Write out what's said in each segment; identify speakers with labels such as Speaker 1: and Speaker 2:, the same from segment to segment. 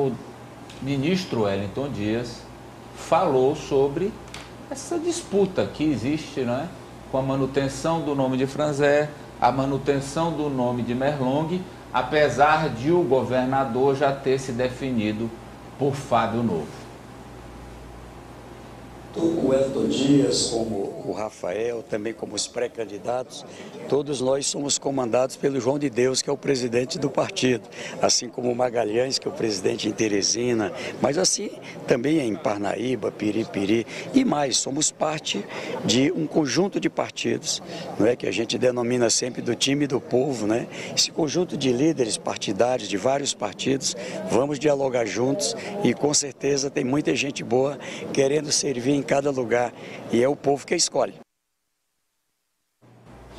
Speaker 1: o ministro Wellington Dias falou sobre essa disputa que existe não é? com a manutenção do nome de Franzé, a manutenção do nome de Merlong, apesar de o governador já ter se definido por Fábio Novo
Speaker 2: o Elton Dias como o Rafael, também como os pré-candidatos, todos nós somos comandados pelo João de Deus, que é o presidente do partido, assim como o Magalhães, que é o presidente em Teresina, mas assim também em Parnaíba, Piripiri e mais, somos parte de um conjunto de partidos, não é que a gente denomina sempre do time do povo, né? Esse conjunto de líderes partidários de vários partidos, vamos dialogar juntos e com certeza tem muita gente boa querendo servir em cada lugar e é o povo que escolhe.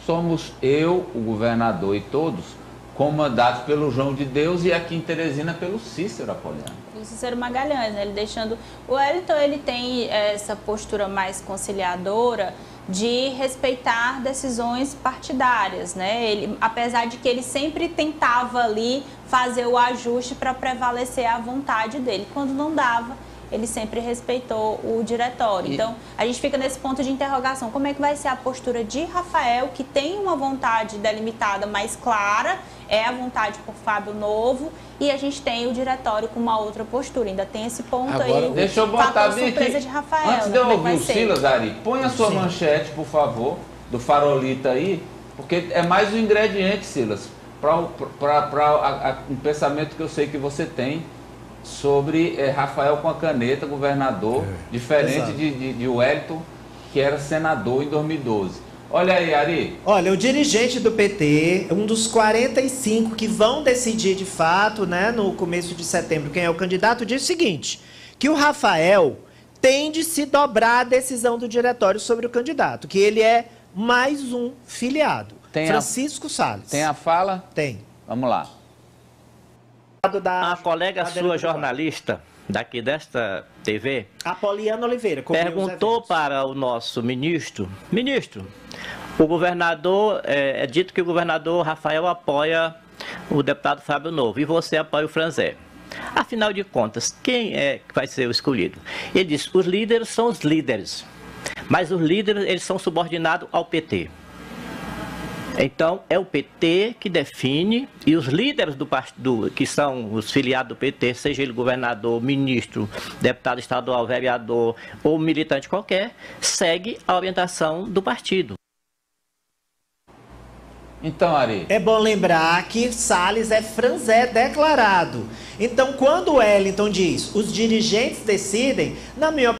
Speaker 1: Somos eu, o governador e todos comandados pelo João de Deus e aqui em Teresina pelo Cícero Apoliano.
Speaker 3: O Cícero Magalhães, né? ele deixando... O Wellington, ele tem essa postura mais conciliadora de respeitar decisões partidárias, né? Ele, apesar de que ele sempre tentava ali fazer o ajuste para prevalecer a vontade dele. Quando não dava, ele sempre respeitou o diretório. E... Então, a gente fica nesse ponto de interrogação. Como é que vai ser a postura de Rafael, que tem uma vontade delimitada mais clara, é a vontade por Fábio Novo, e a gente tem o diretório com uma outra postura. Ainda tem esse ponto
Speaker 1: Agora,
Speaker 3: aí.
Speaker 1: Deixa eu botar surpresa de Rafael. Antes de eu né? é ouvir o Silas, Ari, põe a sua Sim. manchete, por favor, do farolita aí, porque é mais um ingrediente, Silas, para um pensamento que eu sei que você tem sobre é, Rafael com a caneta, governador, é, diferente de, de, de Wellington, que era senador em 2012. Olha aí, Ari.
Speaker 4: Olha, o dirigente do PT, um dos 45 que vão decidir de fato, né, no começo de setembro, quem é o candidato, diz o seguinte: que o Rafael tem de se dobrar a decisão do diretório sobre o candidato, que ele é mais um filiado. Tem Francisco
Speaker 1: a,
Speaker 4: Salles.
Speaker 1: Tem a fala?
Speaker 4: Tem.
Speaker 1: Vamos lá
Speaker 5: da. A colega sua jornalista daqui desta TV.
Speaker 4: Apoliana Oliveira.
Speaker 5: Perguntou para o nosso ministro: Ministro, o governador. É, é, dito que o governador Rafael apoia o deputado Fábio Novo e você apoia o Franzé. Afinal de contas, quem é que vai ser o escolhido? Ele disse: os líderes são os líderes, mas os líderes eles são subordinados ao PT. Então, é o PT que define e os líderes do partido, que são os filiados do PT, seja ele governador, ministro, deputado estadual, vereador ou militante qualquer, segue a orientação do partido.
Speaker 4: Então, Ari. É bom lembrar que Salles é franzé declarado. Então, quando o Wellington diz os dirigentes decidem, na minha